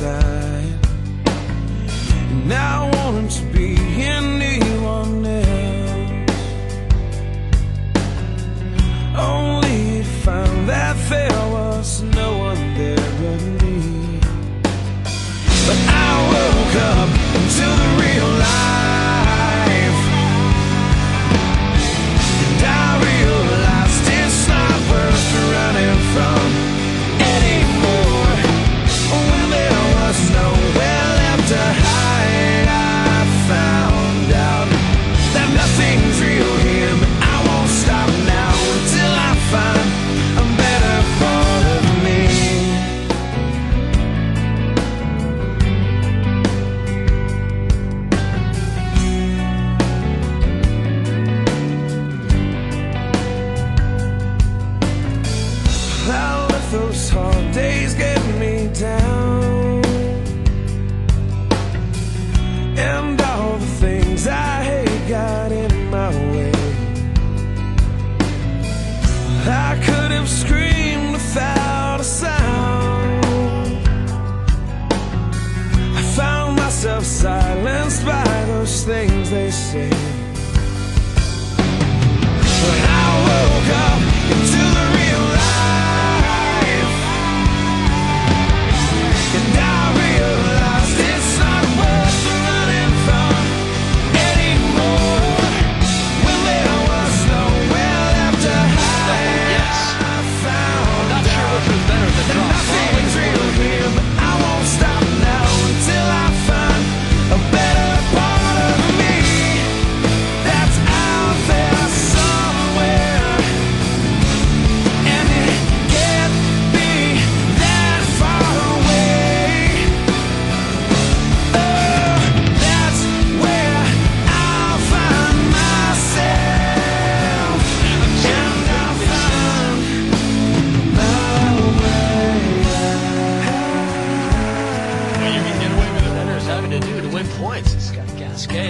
side. And I want him to those hard days get me down.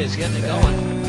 is getting it going.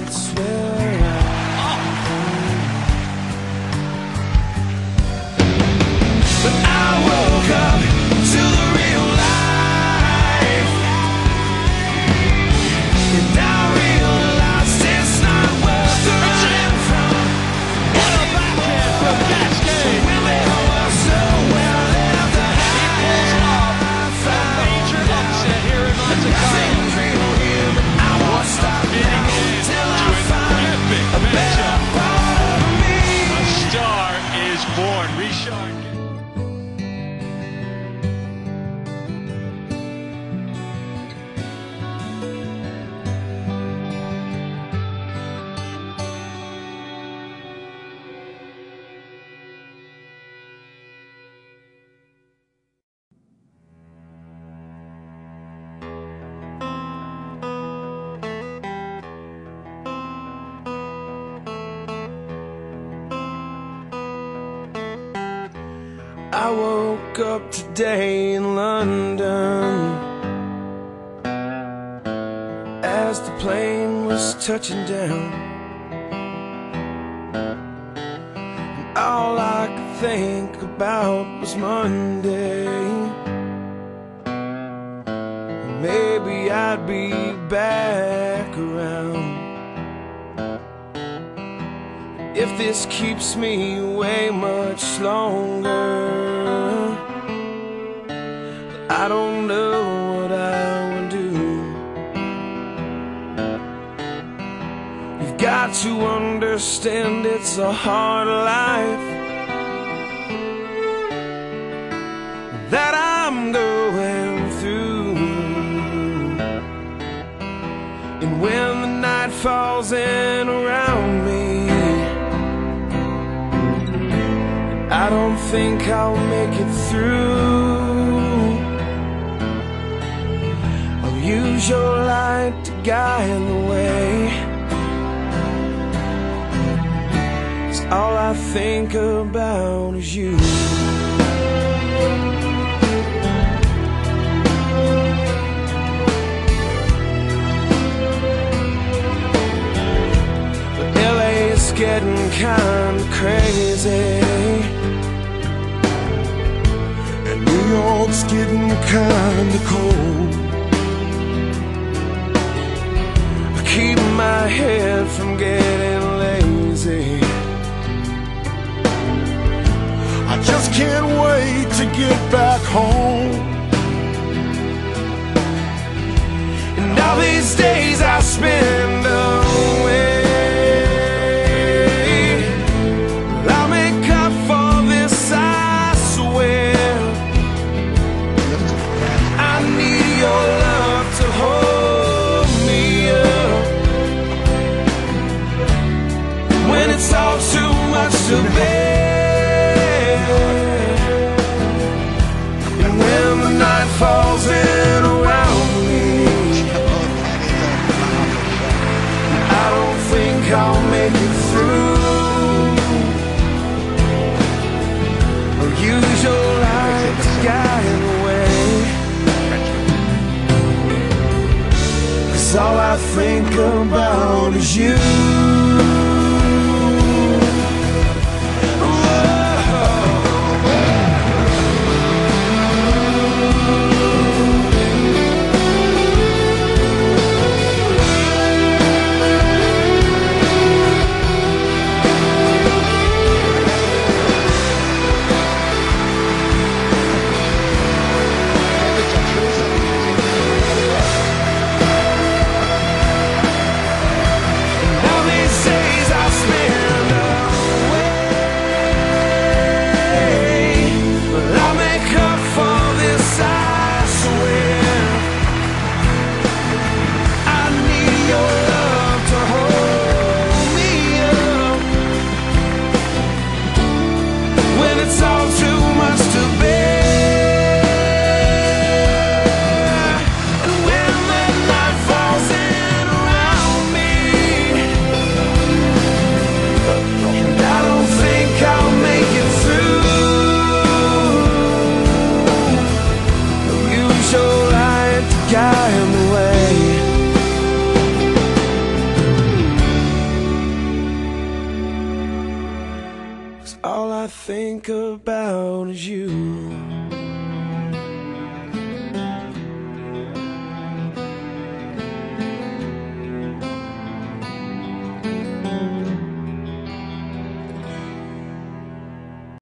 I woke up today in London. As the plane was touching down And all I could think about was Monday. Maybe I'd be back around. this keeps me away much longer. I don't know what I would do. You've got to understand it's a hard life That I'm going through. And when the night falls in around me I don't think I'll make it through. I'll use your light to guide the way. It's all I think about is you. But is getting kinda crazy. York's getting kinda cold. I keep my head from getting lazy. I just can't wait to get back home. And all these days I spend alone. To bear. And when the night falls in around me, I don't think I'll make it through. Or use your light to guide the way. Cause all I think about is you. Think about is you.